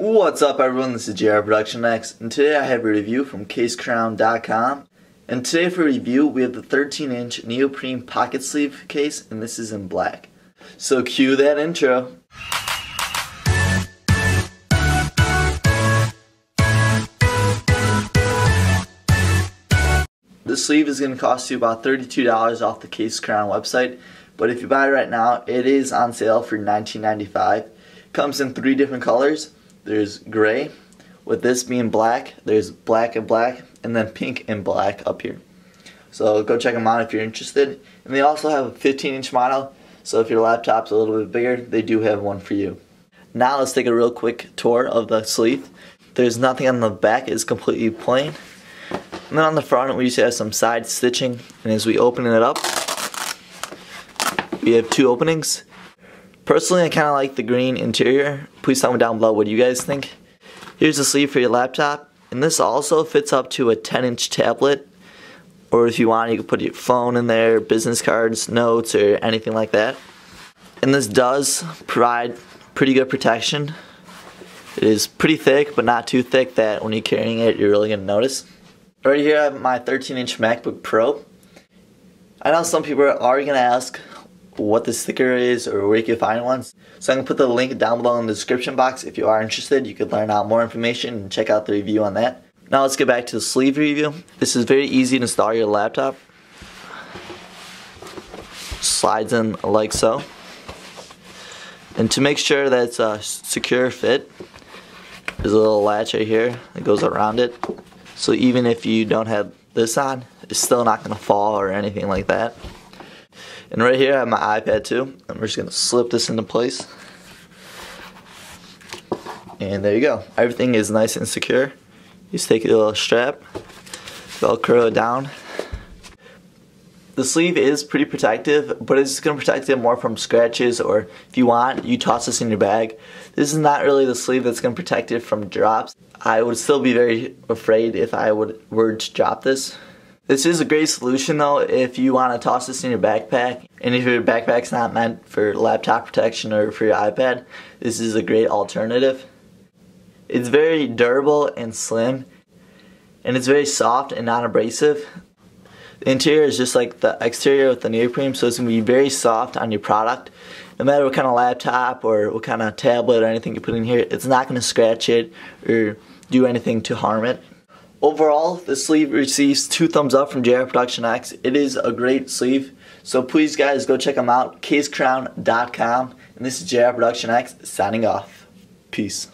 What's up everyone, this is JR Production X, and today I have a review from CaseCrown.com. And today for review, we have the 13 inch neoprene pocket sleeve case, and this is in black. So cue that intro. The sleeve is going to cost you about $32 off the Case Crown website, but if you buy it right now, it is on sale for $19.95. Comes in three different colors there's gray, with this being black, there's black and black, and then pink and black up here. So go check them out if you're interested. And they also have a 15 inch model, so if your laptop's a little bit bigger, they do have one for you. Now let's take a real quick tour of the sleeve. There's nothing on the back, it's completely plain. And then on the front we just have some side stitching, and as we open it up, we have two openings. Personally, I kind of like the green interior. Please tell me down below what you guys think. Here's the sleeve for your laptop. And this also fits up to a 10 inch tablet. Or if you want, you can put your phone in there, business cards, notes, or anything like that. And this does provide pretty good protection. It is pretty thick, but not too thick that when you're carrying it, you're really going to notice. Right here I have my 13 inch MacBook Pro. I know some people are going to ask, what the sticker is or where you can find one. So I'm to put the link down below in the description box. If you are interested, you could learn out more information and check out the review on that. Now let's get back to the sleeve review. This is very easy to install your laptop. Slides in like so. And to make sure that it's a secure fit, there's a little latch right here that goes around it. So even if you don't have this on, it's still not to fall or anything like that. And right here I have my iPad too. I'm just to slip this into place. And there you go. Everything is nice and secure. Just take a little strap, velcro it down. The sleeve is pretty protective, but it's to protect it more from scratches or if you want, you toss this in your bag. This is not really the sleeve that's to protect it from drops. I would still be very afraid if I would were to drop this. This is a great solution though if you want to toss this in your backpack and if your backpack's not meant for laptop protection or for your iPad, this is a great alternative. It's very durable and slim and it's very soft and non-abrasive. The interior is just like the exterior with the neoprene so it's going to be very soft on your product. No matter what kind of laptop or what kind of tablet or anything you put in here, it's not going to scratch it or do anything to harm it. Overall, the sleeve receives two thumbs up from JR Production X. It is a great sleeve. So please guys go check them out, casecrown.com. And this is JR Production X signing off. Peace.